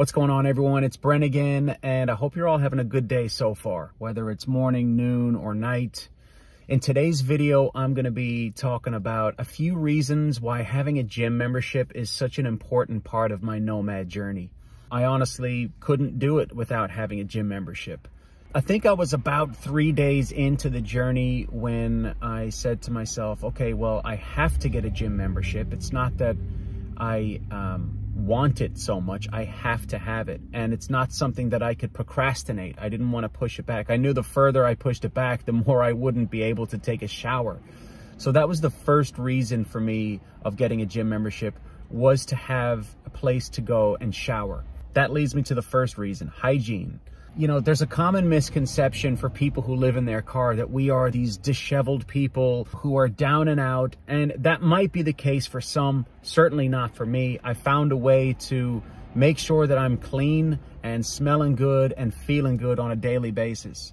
What's going on, everyone? It's Bren again, and I hope you're all having a good day so far, whether it's morning, noon, or night. In today's video, I'm going to be talking about a few reasons why having a gym membership is such an important part of my nomad journey. I honestly couldn't do it without having a gym membership. I think I was about three days into the journey when I said to myself, okay, well, I have to get a gym membership. It's not that I um, want it so much. I have to have it. And it's not something that I could procrastinate. I didn't want to push it back. I knew the further I pushed it back, the more I wouldn't be able to take a shower. So that was the first reason for me of getting a gym membership was to have a place to go and shower. That leads me to the first reason, hygiene you know, there's a common misconception for people who live in their car that we are these disheveled people who are down and out. And that might be the case for some, certainly not for me. I found a way to make sure that I'm clean and smelling good and feeling good on a daily basis.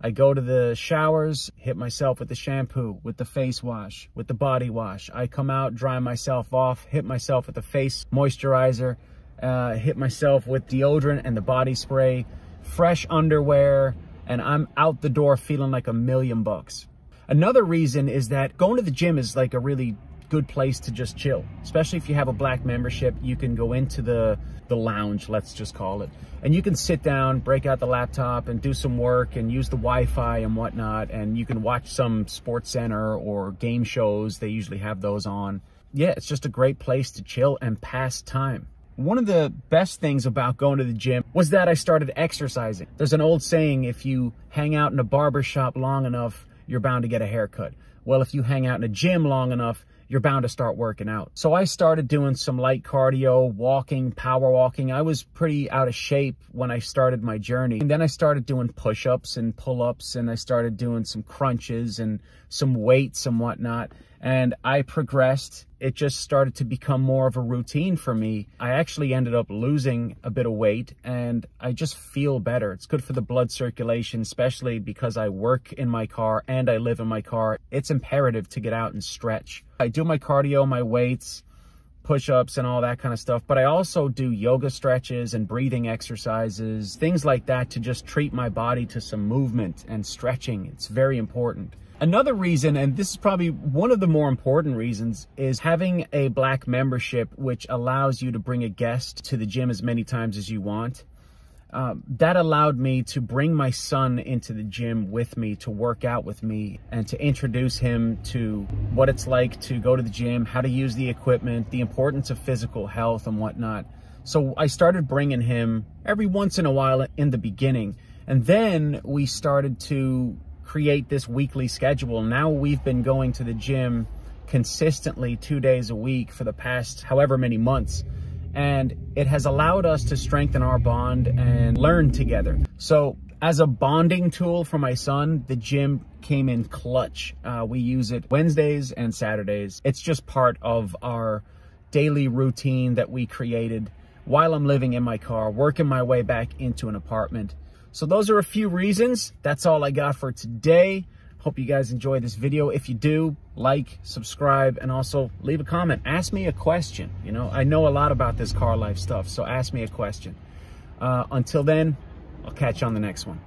I go to the showers, hit myself with the shampoo, with the face wash, with the body wash. I come out, dry myself off, hit myself with the face moisturizer, uh, hit myself with deodorant and the body spray fresh underwear, and I'm out the door feeling like a million bucks. Another reason is that going to the gym is like a really good place to just chill. Especially if you have a black membership, you can go into the, the lounge, let's just call it. And you can sit down, break out the laptop and do some work and use the Wi-Fi and whatnot. And you can watch some SportsCenter or game shows. They usually have those on. Yeah, it's just a great place to chill and pass time. One of the best things about going to the gym was that I started exercising. There's an old saying, if you hang out in a barber shop long enough, you're bound to get a haircut. Well, if you hang out in a gym long enough, you're bound to start working out. So I started doing some light cardio, walking, power walking. I was pretty out of shape when I started my journey. And then I started doing push-ups and pull-ups and I started doing some crunches and some weights and whatnot and I progressed. It just started to become more of a routine for me. I actually ended up losing a bit of weight and I just feel better. It's good for the blood circulation, especially because I work in my car and I live in my car. It's imperative to get out and stretch. I do my cardio, my weights, push-ups and all that kind of stuff. But I also do yoga stretches and breathing exercises, things like that to just treat my body to some movement and stretching. It's very important. Another reason, and this is probably one of the more important reasons, is having a black membership, which allows you to bring a guest to the gym as many times as you want. Um, that allowed me to bring my son into the gym with me to work out with me and to introduce him to what it's like to go to the gym, how to use the equipment, the importance of physical health and whatnot. So I started bringing him every once in a while in the beginning. And then we started to create this weekly schedule. Now we've been going to the gym consistently two days a week for the past however many months. And it has allowed us to strengthen our bond and learn together. So as a bonding tool for my son, the gym came in clutch. Uh, we use it Wednesdays and Saturdays. It's just part of our daily routine that we created while I'm living in my car, working my way back into an apartment. So those are a few reasons. That's all I got for today. Hope you guys enjoy this video. If you do, like, subscribe, and also leave a comment. Ask me a question. You know, I know a lot about this car life stuff, so ask me a question. Uh, until then, I'll catch you on the next one.